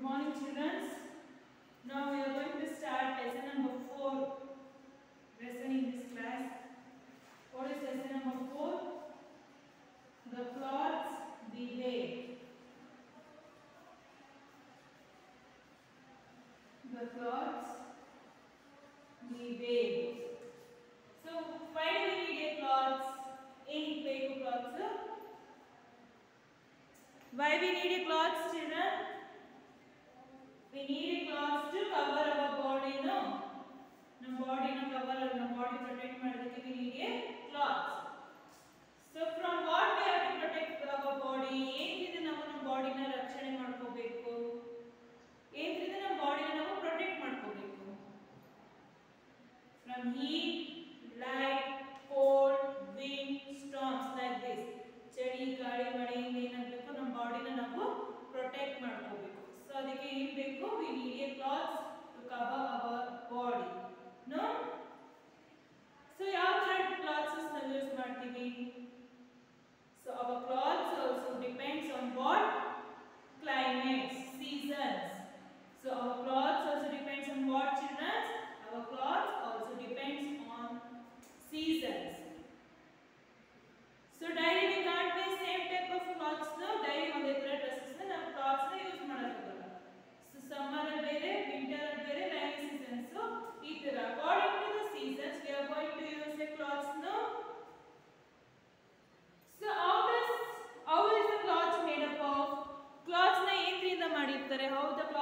Good morning, students. Now we are going to start lesson number from molda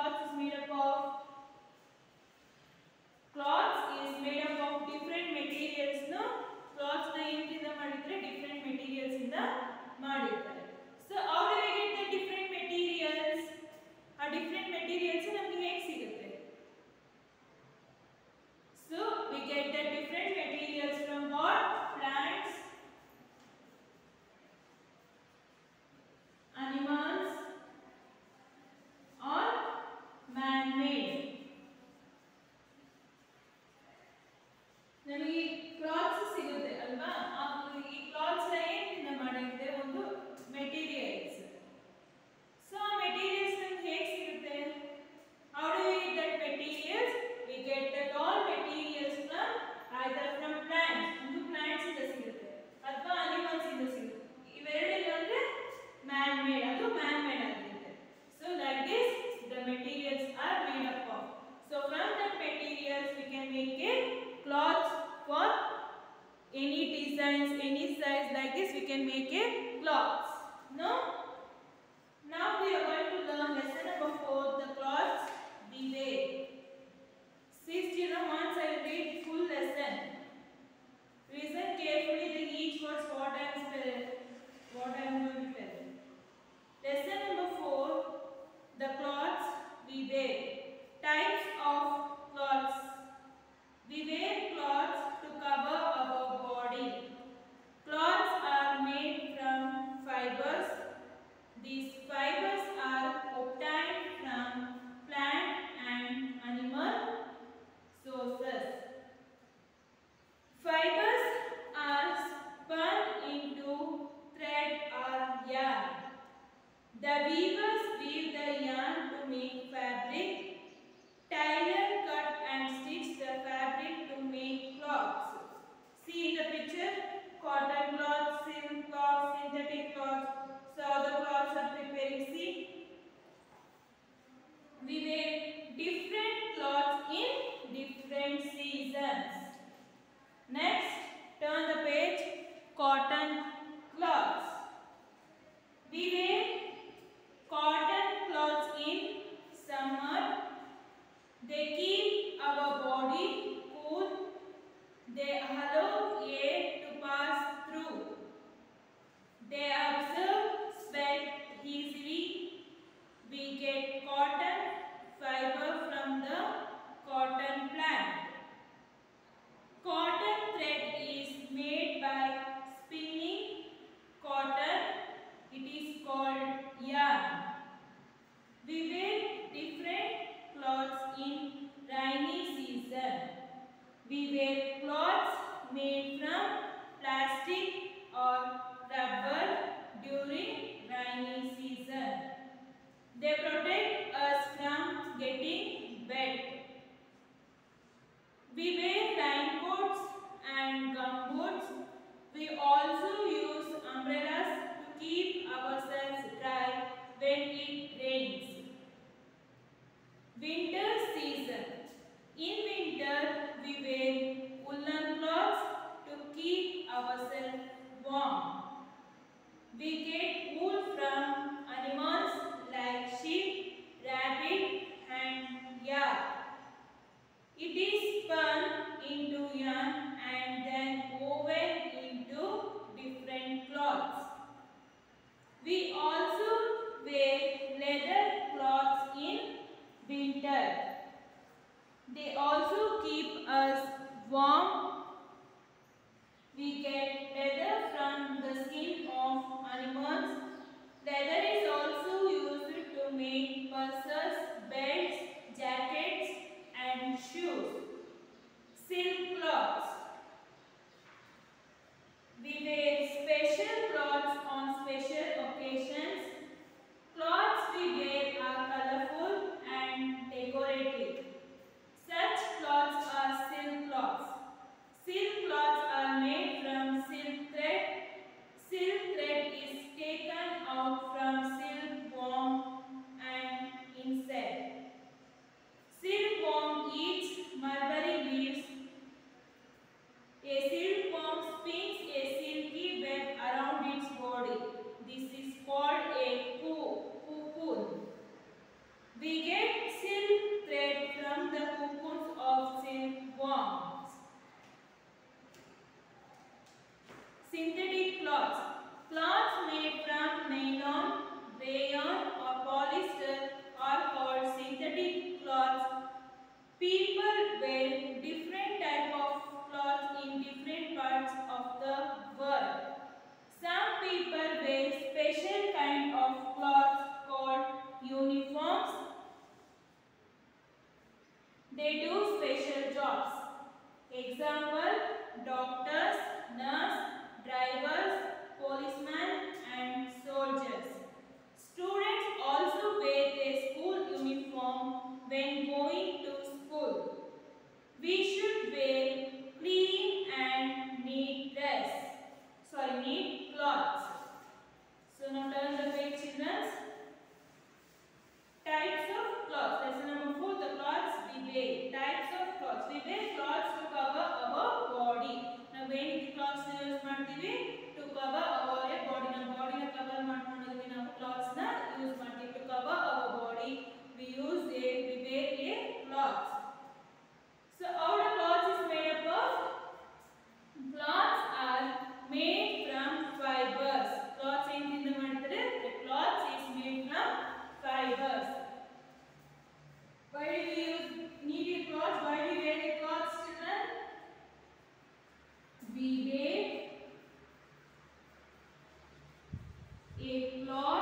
Deploy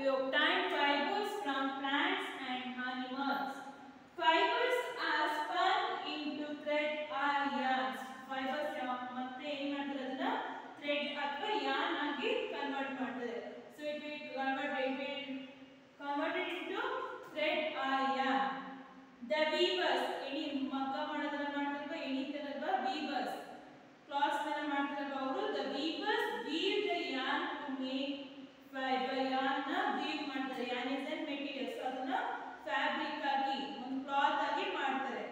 fibers? We obtain fibers from plants and animals. Fibers are spun into thread or yarns. Fibers ಯಾವ- ಮತ್ತೆ ಏನ್ ಮಾಡ್ತಾರೆ ಅದನ್ನ thread ಅಥವಾ yarn ಆಗಿ convert ಮಾಡ್ತಾರೆ. So it will convert it will converted into thread or yarn. The weavers ಎಣಿ ಮಗ್ಗ ಮಾಡೋದನ್ನ ಮಾಡ್ತಿಲ್ವಾ ಎಣಿತಾರಲ್ವಾ weavers ಕ್ಲಾತ್ಸ್ ಅನ್ನ ಮಾಡ್ತಾರಲ್ವಾ ಅವರು the weavers weave the yarn to make fiber yarn ನ weave ಮಾಡ್ತಾರೆ yarn is a material so ಅದನ್ನ fabric ಆಗಿ ಒಂದು cloth ಆಗಿ ಮಾಡ್ತಾರೆ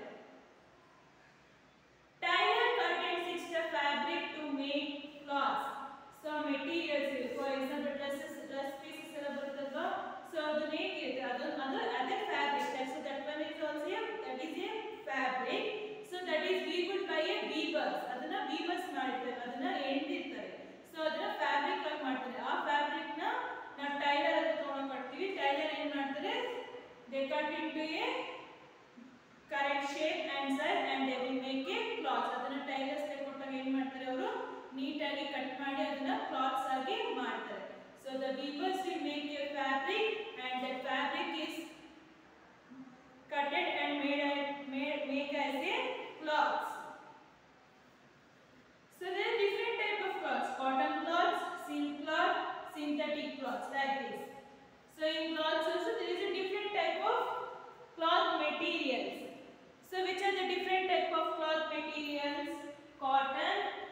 Tailor cut and stitch the fabric to make cloths. So materials ಇವೆ. For example, dresses, dress pieces ಎಲ್ಲ ಬರುತ್ತಲ್ವಾ? So ಅದನ್ನ ಹೇಗಿರುತ್ತೆ? ಅದೊಂದು ಅದು ಅದೇ fabric. That's so that one is also a, that is a fabric. So that is weaved by a weavers. ಅದನ್ನ weavers ಮಾಡಿರ್ತಾರೆ. ಅದನ್ನ ಎಣ್ದಿರ್ತಾರೆ. So ಅದನ್ನ fabric ಆಗಿ ಮಾಡ್ತಾರೆ. ಆ fabric ನ ನಾವು ಟೈಲರ್ ಹತ್ರ ತಗೊಂಡು ಕಟ್ತೀವಿ. ಟೈಲರ್ ಏನ್ ಮಾಡ್ತಾರೆ? They cut into a correct shape and size and they will make a clothes ಅದನ್ನ ಟೈಲರ್ಸ್ ಕೊಟ್ಟಾಗ ಏನ್ ಮಾಡ್ತಾರೆ ಅವರು ನೀಟಾಗಿ ಕಟ್ ಮಾಡಿ ಅದನ್ನ ಕ್ಲಾತ್ಸ್ ಆಗಿ ಮಾಡ್ತಾರೆ so the weavers will make a fabric and the fabric is cutted and made made make as a clothes So there are different type of cloths: cotton cloths, silk cloth, synthetic cloths, like this. So in cloths also there is a different type of cloth materials. So which are the different type of cloth materials? Cotton,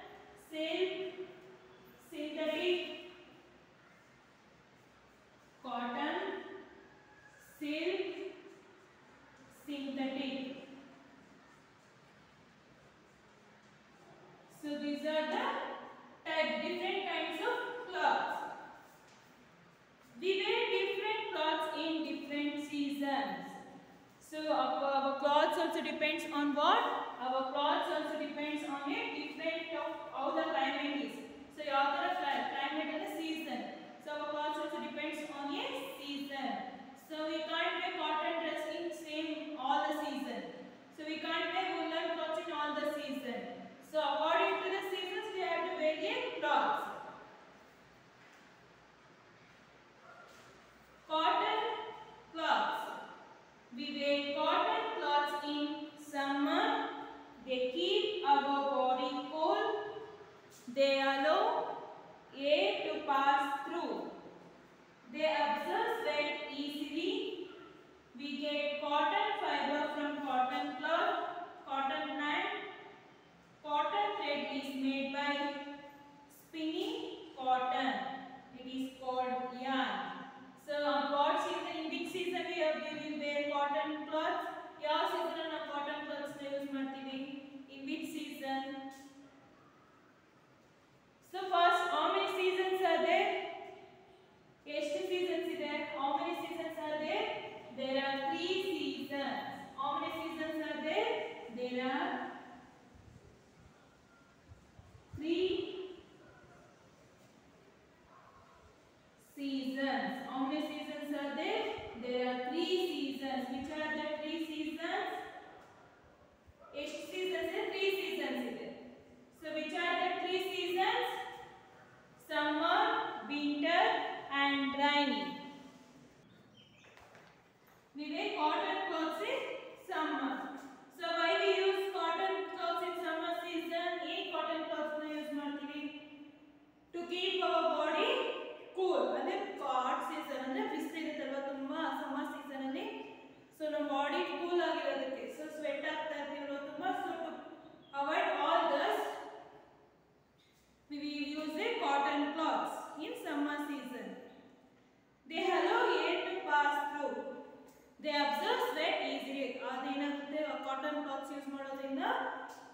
they absorb sweat easily ಅದೇನಾಗುತ್ತೆ cotton clothes use ಮಾಡೋದ್ರಿಂದ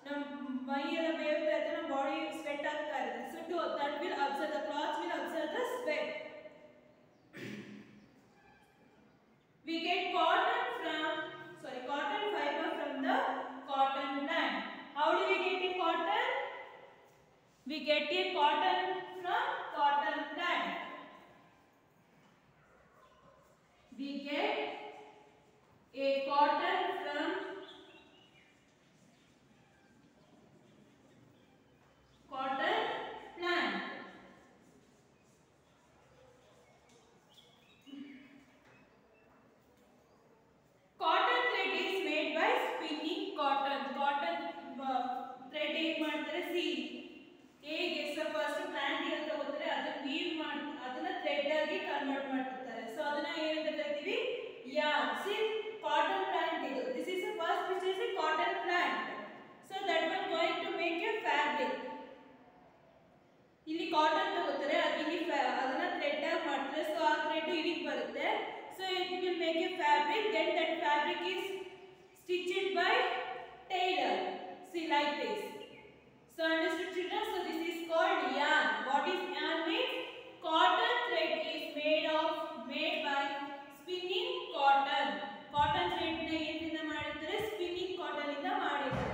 ನಮ್ಮ ಮೈ ಎಲ್ಲ ಬೇವ್ತಾ ಇರುತ್ತೆ ನಮ್ಮ body sweat ಆಗ್ತಾ ಇರುತ್ತೆ so to that will absorb the clothes will absorb the sweat we get cotton from sorry cotton fiber from the cotton plant how do we get a cotton we get a cotton from cotton plant we get a cotton from cotton plant cotton thread is made by spinning cotton cotton uh, thread ಏನ್ ಮಾಡ್ತಾರೆ C ಹೇಗೆ so first plant ಅಂತ ಹೋದ್ರೆ ಅದನ್ನ view ಮಾಡಿ ಅದನ್ನ thread ಆಗಿ convert ಮಾಡ್ತಿರ್ತಾರೆ ಸೊ ಅದನ್ನ ಏನಂತ ಕರಿತೀವಿ ಯಾನ್ ಸಿ ಕಾಟನ್ ಪ್ಲಾಂಟ್ ಇದು this is first which is A cotton plant so that one going to make a fabric ಇಲ್ಲಿ ಕಾಟನ್ ತಗೋತಾರೆ ಅದು ಇಲ್ಲಿ fa- ಅದನ್ನ ಥ್ರೆಡ್ ಆಗಿ ಮಾಡ್ತಾರೆ ಸೊ ಆ ಥ್ರೆಡ್ ಇಲ್ಲಿಗೆ ಬರುತ್ತೆ so it will make a fabric then that fabric is stitched by tailor C like this So understood children? So this is called yarn. What is yarn means? Cotton thread is made of made by spinning cotton. Cotton ರೇಟ್ನ ಏನಿಂದ ಮಾಡಿರ್ತಾರೆ? Spinning cotton ಇಂದ ಮಾಡಿರ್ತಾರೆ.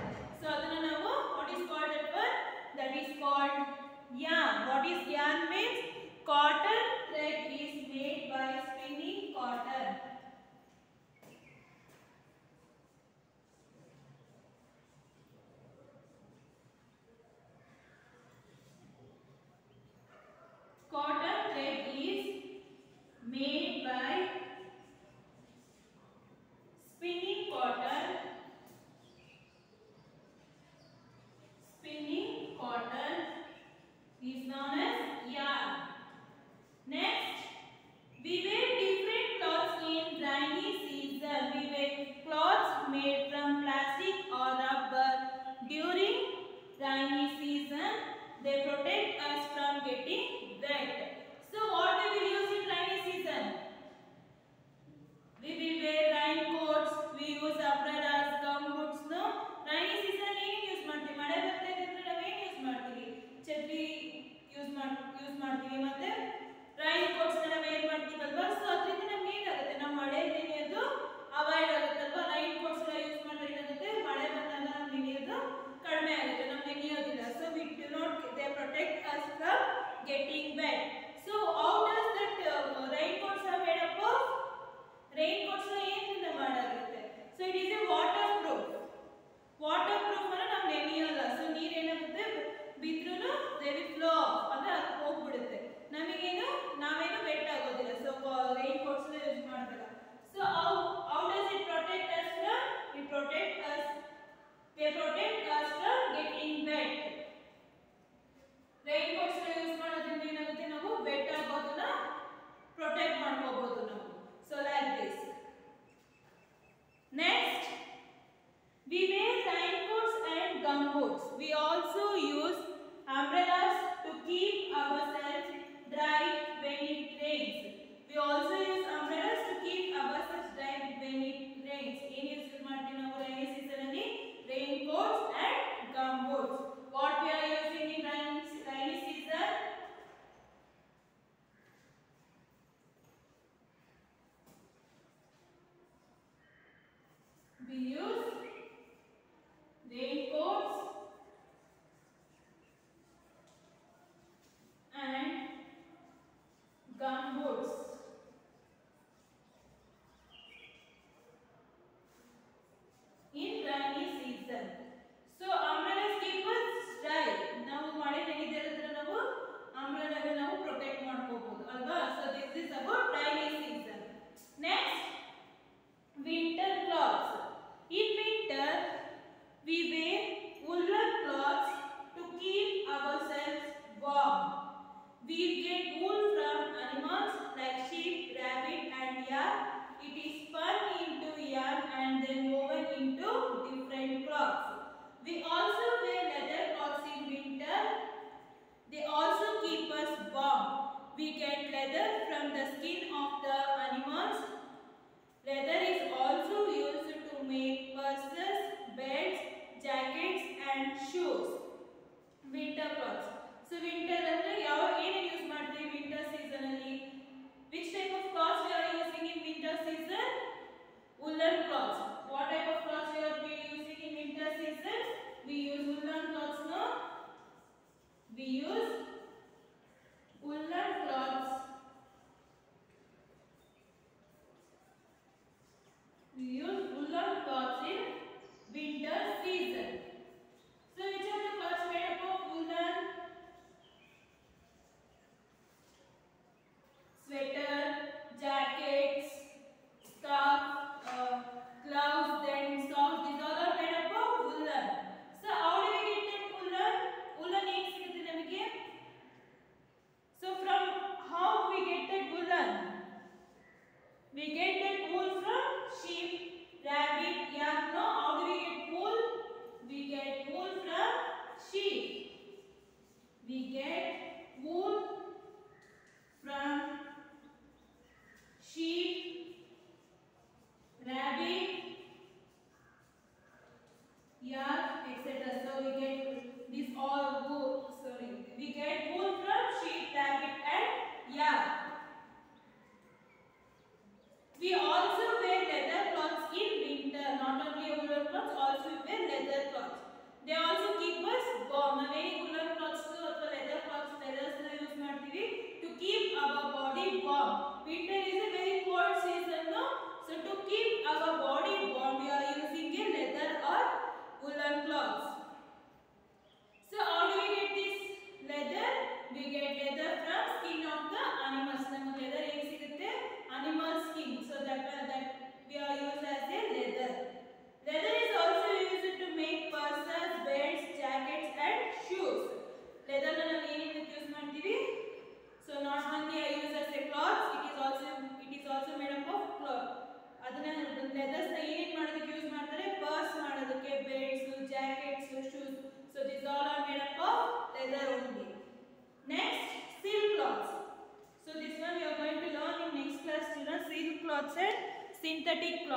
keep as a body.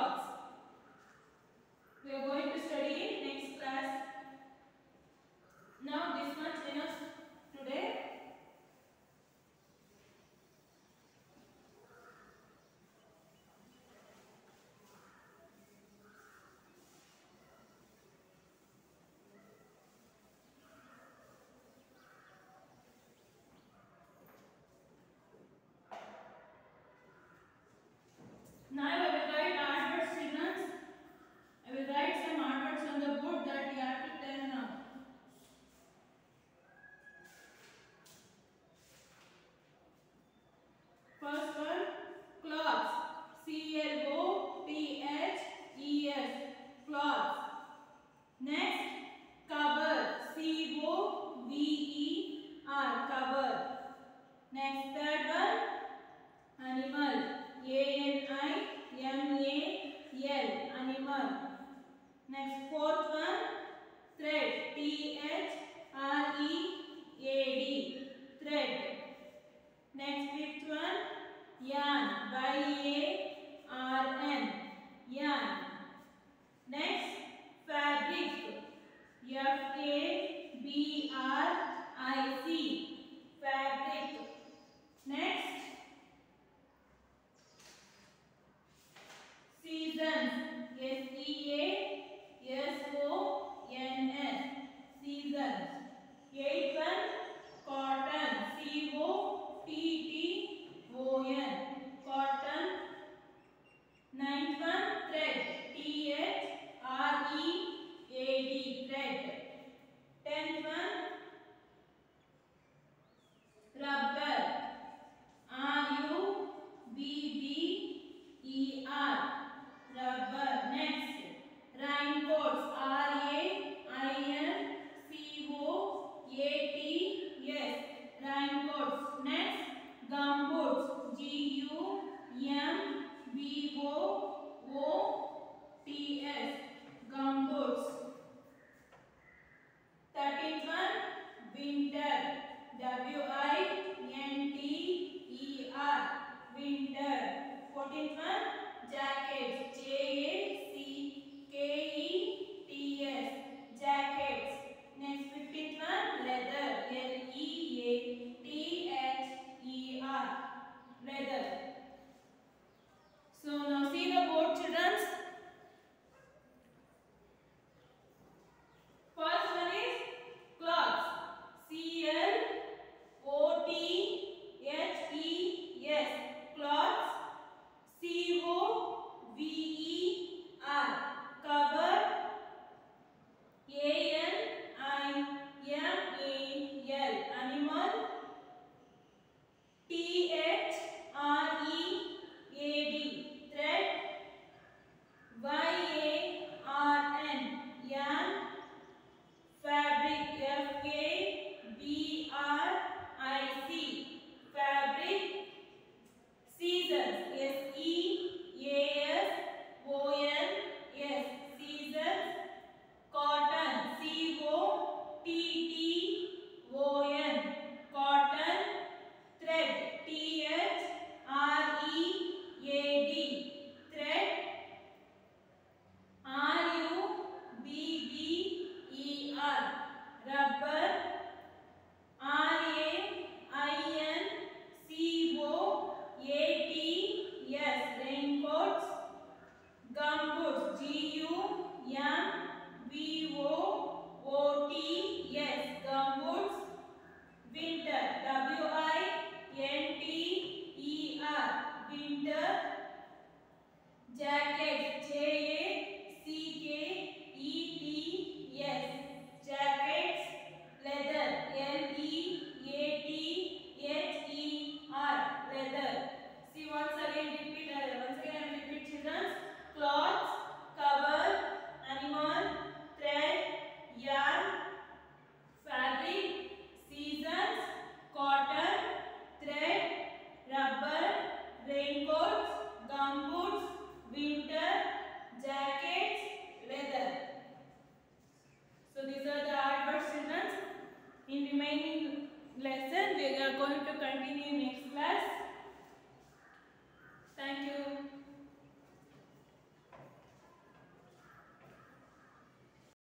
blocks. We are going to study in next class. Now this much enough today.